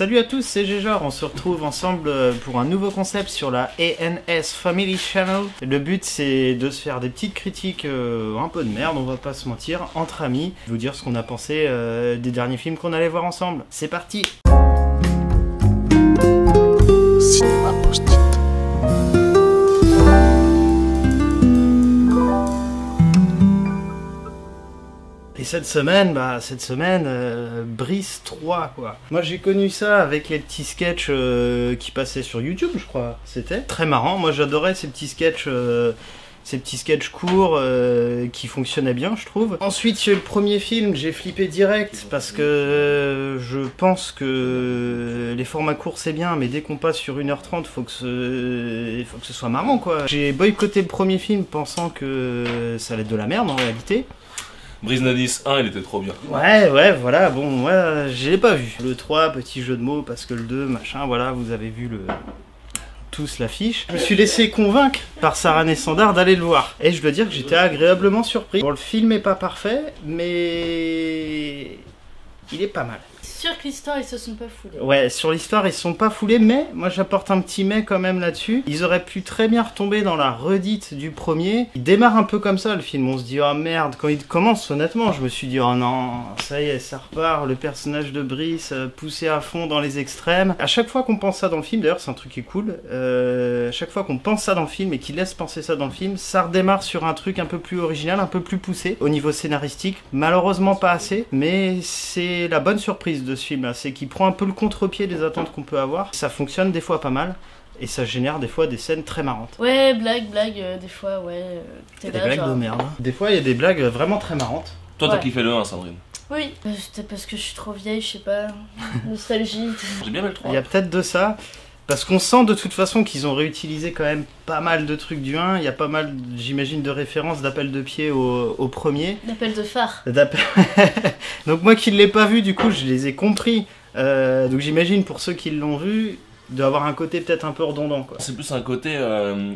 Salut à tous, c'est Géjor. On se retrouve ensemble euh, pour un nouveau concept sur la ANS Family Channel. Le but, c'est de se faire des petites critiques euh, un peu de merde, on va pas se mentir, entre amis. Vous dire ce qu'on a pensé euh, des derniers films qu'on allait voir ensemble. C'est parti cette semaine, bah cette semaine, euh, Brice 3 quoi. Moi j'ai connu ça avec les petits sketchs euh, qui passaient sur YouTube, je crois. C'était très marrant. Moi j'adorais ces petits sketchs. euh, ces petits sketchs courts euh, qui fonctionnaient bien, je trouve. Ensuite, eu le premier film, j'ai flippé direct parce que je pense que les formats courts c'est bien, mais dès qu'on passe sur 1h30, faut que ce... faut que ce soit marrant quoi. J'ai boycotté le premier film pensant que ça allait être de la merde en réalité. Brise Nadis 1, il était trop bien. Ouais, ouais, voilà, bon, moi, je l'ai pas vu. Le 3, petit jeu de mots, parce que le 2, machin, voilà, vous avez vu le tous l'affiche. Je me suis laissé convaincre par Sarah Nessandard d'aller le voir. Et je dois dire que j'étais agréablement surpris. Bon, le film est pas parfait, mais il est pas mal. Sur que l'histoire, ils se sont pas foulés. Ouais, sur l'histoire, ils sont pas foulés, mais moi j'apporte un petit mais quand même là-dessus. Ils auraient pu très bien retomber dans la redite du premier. Il démarre un peu comme ça le film. On se dit, oh merde, quand il commence, honnêtement, je me suis dit, oh non, ça y est, ça repart. Le personnage de Brice euh, poussé à fond dans les extrêmes. À chaque fois qu'on pense ça dans le film, d'ailleurs, c'est un truc qui est cool. euh, à chaque fois qu'on pense ça dans le film et qu'il laisse penser ça dans le film, ça redémarre sur un truc un peu plus original, un peu plus poussé au niveau scénaristique. Malheureusement pas assez, mais c'est la bonne surprise ce film-là, c'est qu'il prend un peu le contre-pied des attentes qu'on peut avoir. Ça fonctionne des fois pas mal. Et ça génère des fois des scènes très marrantes. Ouais, blague, blague, euh, des fois, ouais. euh, T'es des là, blagues genre. de merde. hein. Des fois, il y a des blagues vraiment très marrantes. Toi, t'as Ouais. kiffé le 1, Sandrine. Oui, c'était parce que je suis trop vieille, je sais pas. Nostalgie. J'ai bien le 3. Il y a peut-être de ça. Parce qu'on sent de toute façon qu'ils ont réutilisé quand même pas mal de trucs du 1. Il y a pas mal, j'imagine, de références d'appels de pied au, au premier. L'appel de phare. D'appel- donc moi qui ne l'ai pas vu, du coup, je les ai compris. Euh, donc j'imagine pour ceux qui l'ont vu, d'avoir un côté peut-être un peu redondant. Quoi. C'est plus un côté euh,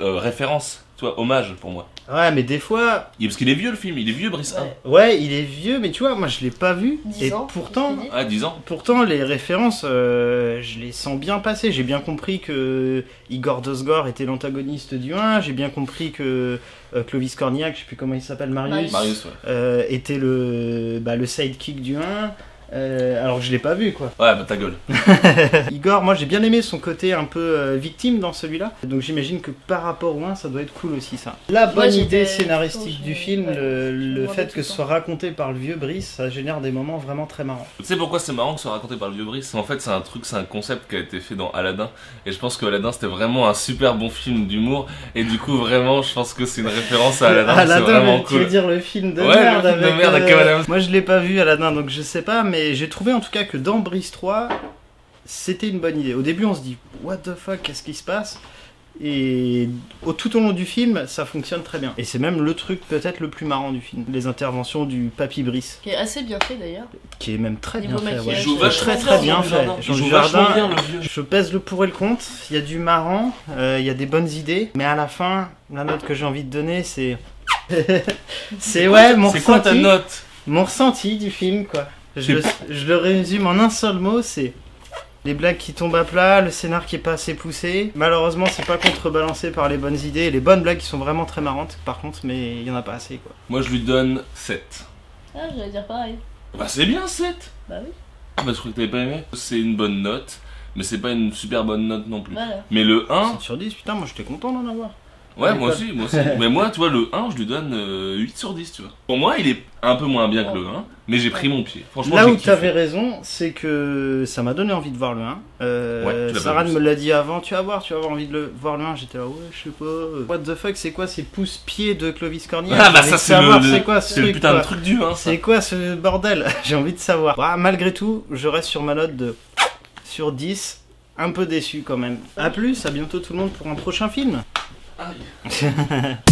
euh, référence, tu vois, hommage pour moi. Ouais, mais des fois, Il- Parce qu'il est vieux le film, il est vieux Brice 1. Ouais. ouais, il est vieux, mais tu vois, moi je l'ai pas vu. 10 Et ans. pourtant. Ah, 10 ans. Pourtant, les références, euh, je les sens bien passer. J'ai bien compris que Igor Dosgor était l'antagoniste du 1. J'ai bien compris que euh, Clovis Cornillac, je sais plus comment il s'appelle, Marius, Marius. Marius, ouais. euh, était le, bah, le sidekick du 1. Euh, alors que je l'ai pas vu quoi. Ouais, bah ta gueule. Igor, moi j'ai bien aimé son côté un peu euh, victime dans celui-là. Donc j'imagine que par rapport au 1, ça doit être cool aussi ça. La bonne idée scénaristique du film, ouais, le, fait que ce soit raconté par le vieux Brice, ça génère des moments vraiment très marrants. Tu sais pourquoi c'est marrant que ce soit raconté par le vieux Brice? En fait, c'est un truc, c'est un concept qui a été fait dans Aladdin. Et je pense que Aladdin, c'était vraiment un super bon film d'humour. Et du coup, vraiment, je pense que c'est une référence à Aladdin. Aladdin, c'est vraiment mais tu veux cool. dire le film de Ouais, le merde de avec, merde avec Kemal Adams. Moi je l'ai pas vu Aladdin donc je sais pas mais j'ai trouvé en tout cas que dans Brice 3 c'était une bonne idée. Au début on se dit what the fuck qu'est-ce qui se passe? Et au, tout au long du film ça fonctionne très bien. Et c'est même le truc peut-être le plus marrant du film. Les interventions du Papy Brice Qui est assez bien fait d'ailleurs. qui est même très bien fait. ouais. Il joue très très bien, bien Jean fait. Jean Il joue Dujardin, vachement bien, le vieux. Je pèse le pour et le contre. Il y a du marrant, euh, il y a des bonnes idées, mais à la fin, la note que j'ai envie de donner, c'est. c'est ouais, mon C'est quoi ta ressenti, note? Mon ressenti du film, quoi. Je je le résume en un seul mot, c'est. Les blagues qui tombent à plat, le scénar qui est pas assez poussé. Malheureusement, c'est pas contrebalancé par les bonnes idées. Les bonnes blagues qui sont vraiment très marrantes, par contre, mais il y en a pas assez, quoi. Moi, je lui donne 7. Ah, j'allais dire pareil. Bah, c'est bien 7 Bah oui, Ah, bah, je crois que t'avais pas aimé. C'est une bonne note, mais c'est pas une super bonne note non plus. voilà. Mais le 1, 7 sur 10, putain, moi j'étais content d'en avoir. Ouais, moi aussi, moi aussi. mais moi, tu vois, le 1, je lui donne euh, 8 sur 10, tu vois. Pour moi, il est un peu moins bien que le 1, mais j'ai pris mon pied. Franchement, Là où tu avais raison, c'est que ça m'a donné envie de voir le 1. Euh, Ouais, Sarah me l'a dit avant, tu vas voir, tu vas avoir envie de le voir le 1. J'étais là, ouais, je sais pas. What the fuck, c'est quoi ces pouces-pieds de Clovis Cornillac Ah, bah, ça, c'est le, c'est quoi ce le truc, putain quoi? de truc du 1, ça. C'est quoi ce bordel? J'ai envie de savoir. Bah, malgré tout, je reste sur ma note de sur 10. Un peu déçu quand même. A plus, à bientôt tout le monde pour un prochain film. 行呵呵呵